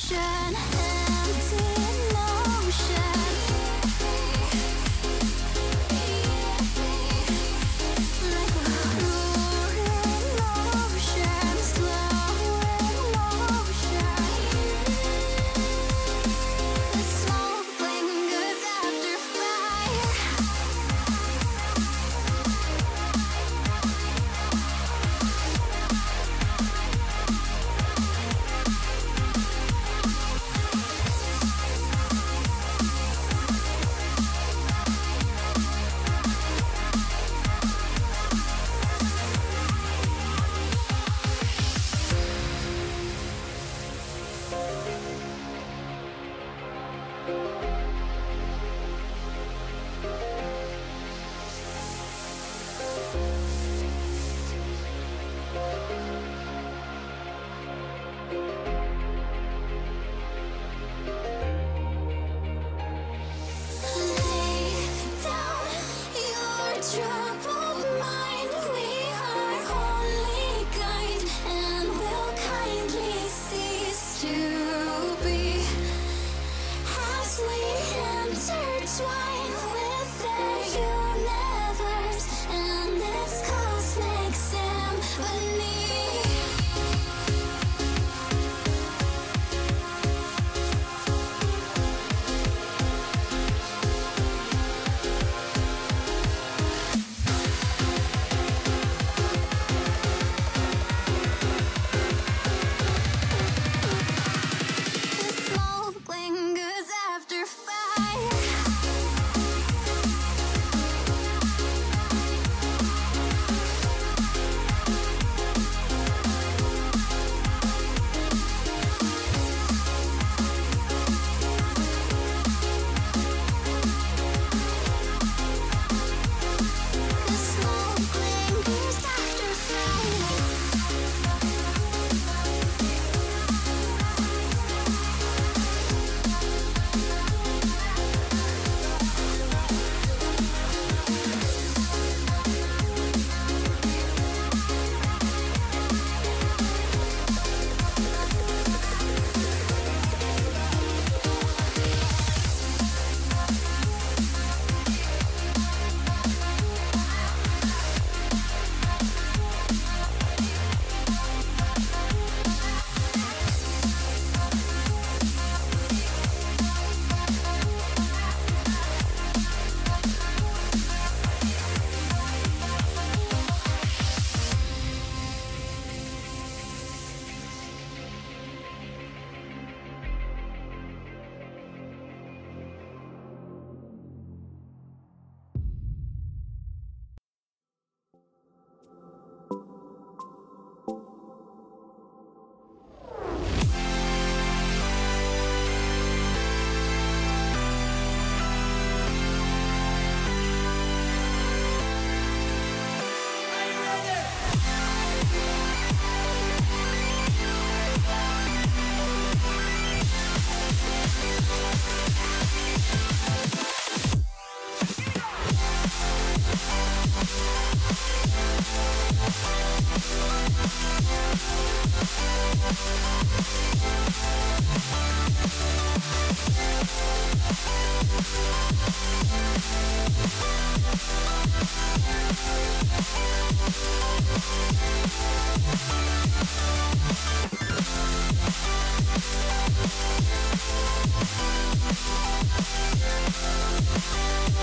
ocean trouble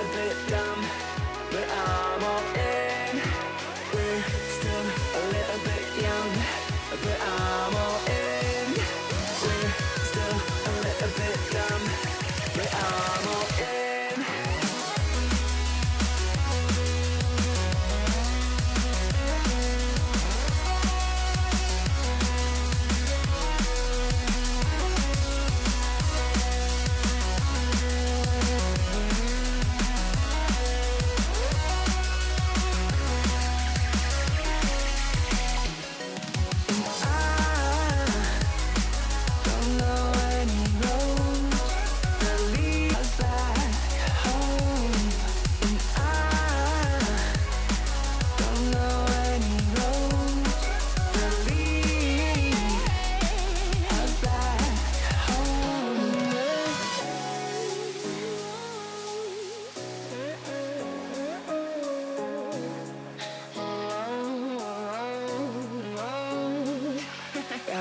a bit dumb But I'm all in. We're still a little bit young But I'm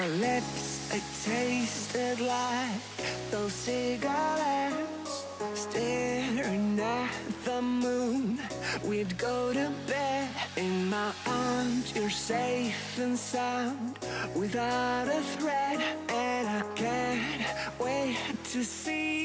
Our lips, they tasted like those cigarettes. Staring at the moon We'd go to bed in my arms You're safe and sound Without a threat. And I can't wait to see